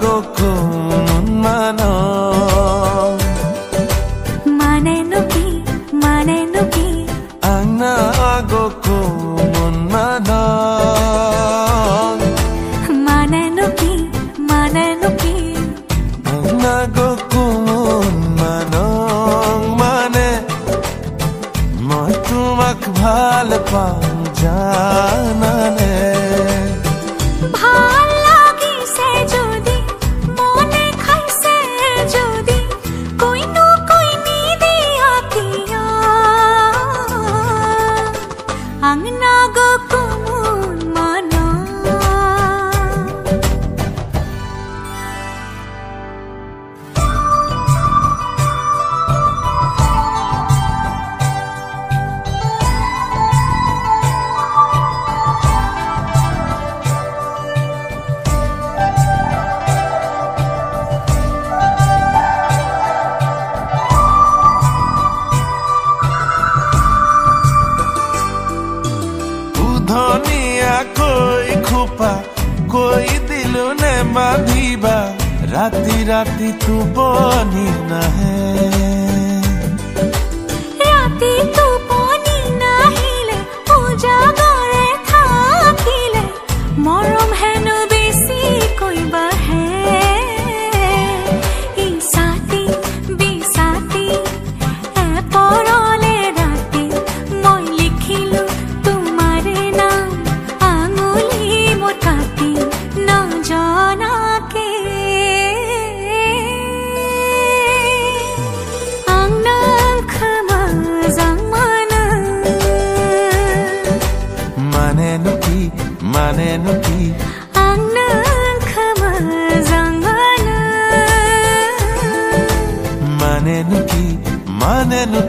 Go, go, go. nagokumun manong mane মই তোমাক ভালো পাম জানানে पा कोई दिलो ने माधीबा राती राती तू बोनी ना है। কি মানে নো মানে নো মানে নো